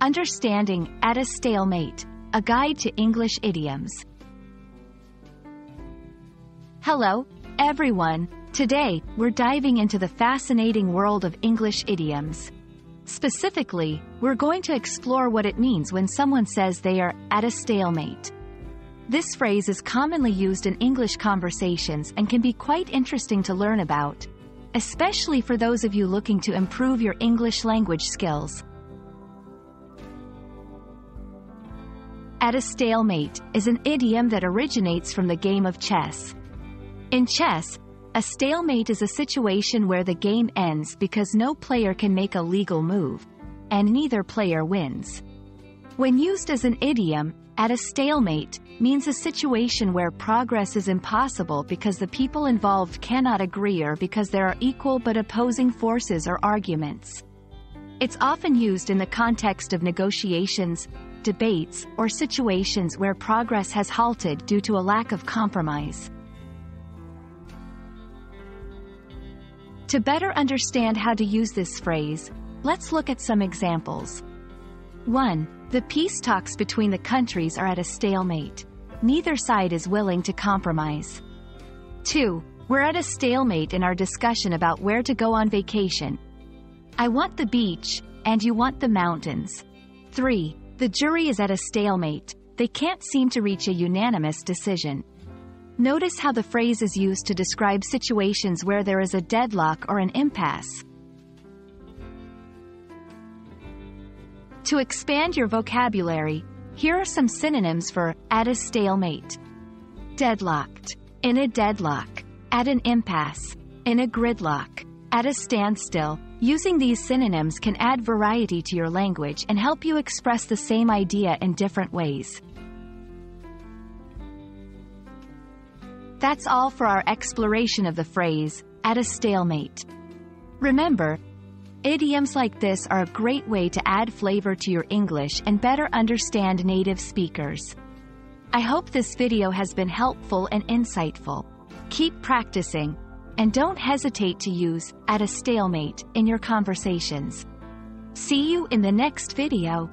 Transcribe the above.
Understanding at a stalemate, a guide to English idioms. Hello, everyone. Today, we're diving into the fascinating world of English idioms. Specifically, we're going to explore what it means when someone says they are at a stalemate. This phrase is commonly used in English conversations and can be quite interesting to learn about, especially for those of you looking to improve your English language skills. At a stalemate is an idiom that originates from the game of chess. In chess, a stalemate is a situation where the game ends because no player can make a legal move, and neither player wins. When used as an idiom, at a stalemate, means a situation where progress is impossible because the people involved cannot agree or because there are equal but opposing forces or arguments. It's often used in the context of negotiations, debates, or situations where progress has halted due to a lack of compromise. To better understand how to use this phrase, let's look at some examples. 1. The peace talks between the countries are at a stalemate. Neither side is willing to compromise. 2. We're at a stalemate in our discussion about where to go on vacation. I want the beach, and you want the mountains. 3. The jury is at a stalemate. They can't seem to reach a unanimous decision. Notice how the phrase is used to describe situations where there is a deadlock or an impasse. To expand your vocabulary, here are some synonyms for at a stalemate. Deadlocked. In a deadlock. At an impasse. In a gridlock. At a standstill. Using these synonyms can add variety to your language and help you express the same idea in different ways. That's all for our exploration of the phrase, at a stalemate. Remember, idioms like this are a great way to add flavor to your English and better understand native speakers. I hope this video has been helpful and insightful. Keep practicing, and don't hesitate to use at a stalemate in your conversations. See you in the next video.